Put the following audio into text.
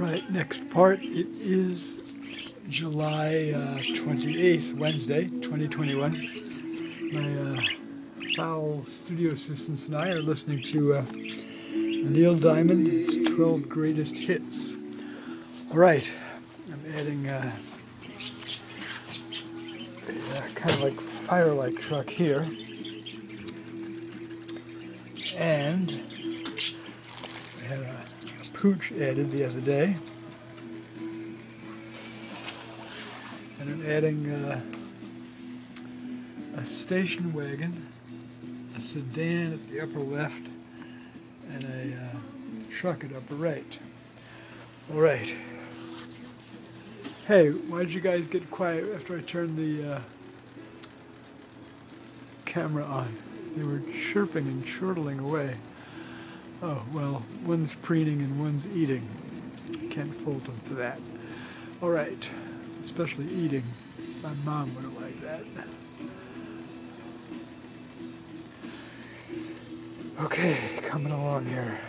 right, next part. It is July uh, 28th, Wednesday, 2021. My uh, fowl studio assistants and I are listening to uh, Neil Diamond's 12 Greatest Hits. All right, I'm adding uh, a kind of like Firelight truck here. And a pooch added the other day. And I'm adding uh, a station wagon, a sedan at the upper left, and a uh, truck at upper right. All right. Hey, why did you guys get quiet after I turned the uh, camera on? They were chirping and chortling away. Oh, well, one's preening and one's eating. Can't fault them for that. All right, especially eating. My mom would have liked that. Okay, coming along here.